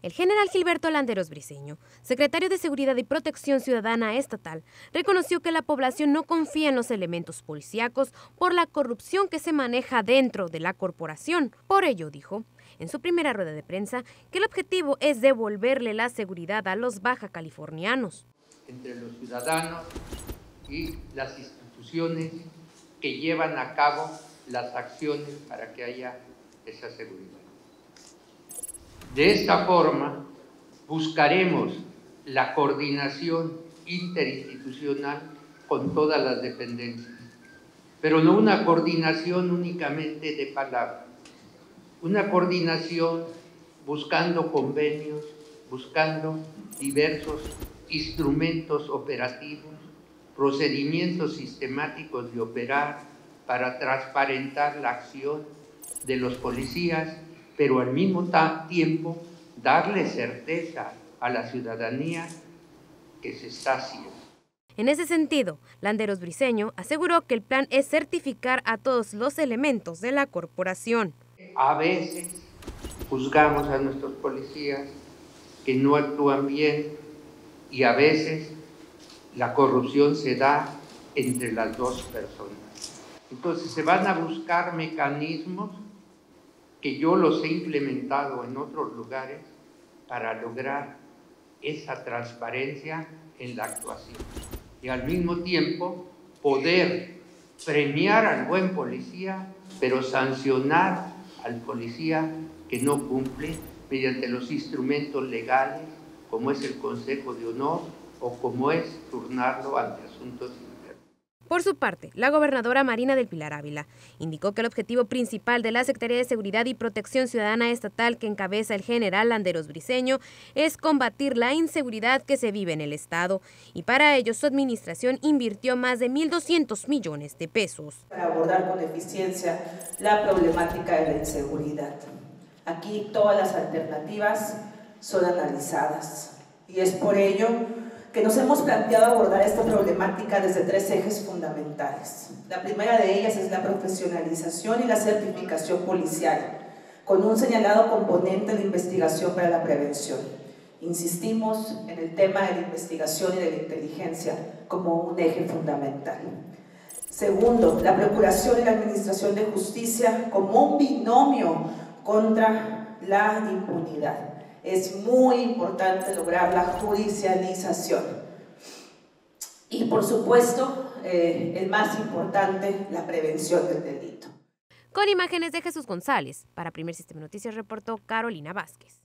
El general Gilberto Landeros Briceño, secretario de Seguridad y Protección Ciudadana Estatal, reconoció que la población no confía en los elementos policíacos por la corrupción que se maneja dentro de la corporación. Por ello, dijo, en su primera rueda de prensa, que el objetivo es devolverle la seguridad a los baja californianos. Entre los ciudadanos y las instituciones que llevan a cabo las acciones para que haya esa seguridad. De esta forma, buscaremos la coordinación interinstitucional con todas las dependencias, pero no una coordinación únicamente de palabras, una coordinación buscando convenios, buscando diversos instrumentos operativos, procedimientos sistemáticos de operar para transparentar la acción de los policías pero al mismo tiempo darle certeza a la ciudadanía que se está haciendo. En ese sentido, Landeros Briceño aseguró que el plan es certificar a todos los elementos de la corporación. A veces juzgamos a nuestros policías que no actúan bien y a veces la corrupción se da entre las dos personas. Entonces se van a buscar mecanismos que yo los he implementado en otros lugares para lograr esa transparencia en la actuación. Y al mismo tiempo poder premiar al buen policía, pero sancionar al policía que no cumple mediante los instrumentos legales, como es el Consejo de Honor o como es turnarlo ante asuntos por su parte, la gobernadora Marina del Pilar Ávila indicó que el objetivo principal de la Secretaría de Seguridad y Protección Ciudadana Estatal que encabeza el general Landeros Briceño es combatir la inseguridad que se vive en el Estado y para ello su administración invirtió más de 1.200 millones de pesos. Para abordar con eficiencia la problemática de la inseguridad. Aquí todas las alternativas son analizadas y es por ello que nos hemos planteado abordar esta problemática desde tres ejes fundamentales. La primera de ellas es la profesionalización y la certificación policial, con un señalado componente de investigación para la prevención. Insistimos en el tema de la investigación y de la inteligencia como un eje fundamental. Segundo, la procuración y la administración de justicia como un binomio contra la impunidad es muy importante lograr la judicialización. Y por supuesto, eh, el más importante, la prevención del delito. Con imágenes de Jesús González, para Primer Sistema Noticias reportó Carolina Vázquez.